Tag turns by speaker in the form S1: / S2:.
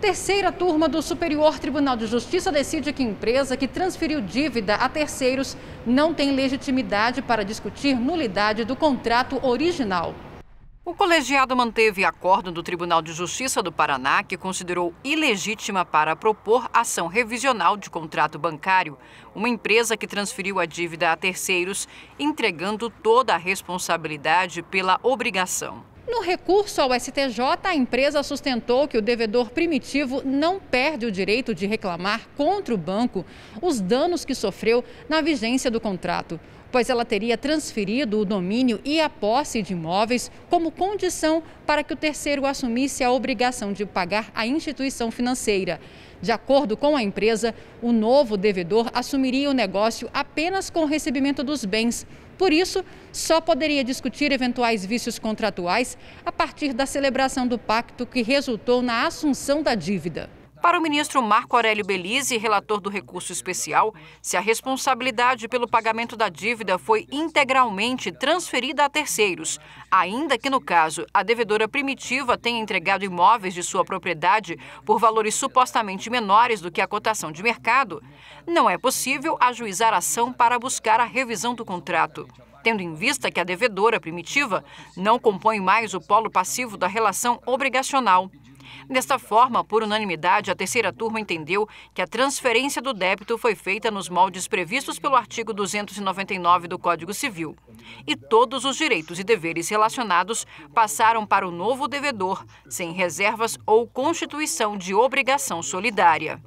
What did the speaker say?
S1: Terceira turma do Superior Tribunal de Justiça decide que empresa que transferiu dívida a terceiros não tem legitimidade para discutir nulidade do contrato original.
S2: O colegiado manteve acordo do Tribunal de Justiça do Paraná, que considerou ilegítima para propor ação revisional de contrato bancário uma empresa que transferiu a dívida a terceiros, entregando toda a responsabilidade pela obrigação.
S1: No recurso ao STJ, a empresa sustentou que o devedor primitivo não perde o direito de reclamar contra o banco os danos que sofreu na vigência do contrato, pois ela teria transferido o domínio e a posse de imóveis como condição para que o terceiro assumisse a obrigação de pagar a instituição financeira. De acordo com a empresa, o novo devedor assumiria o negócio apenas com o recebimento dos bens. Por isso, só poderia discutir eventuais vícios contratuais a partir da celebração do pacto que resultou na assunção da dívida.
S2: Para o ministro Marco Aurélio Belize, relator do recurso especial, se a responsabilidade pelo pagamento da dívida foi integralmente transferida a terceiros, ainda que no caso a devedora primitiva tenha entregado imóveis de sua propriedade por valores supostamente menores do que a cotação de mercado, não é possível ajuizar ação para buscar a revisão do contrato tendo em vista que a devedora primitiva não compõe mais o polo passivo da relação obrigacional. Desta forma, por unanimidade, a terceira turma entendeu que a transferência do débito foi feita nos moldes previstos pelo artigo 299 do Código Civil. E todos os direitos e deveres relacionados passaram para o novo devedor, sem reservas ou constituição de obrigação solidária.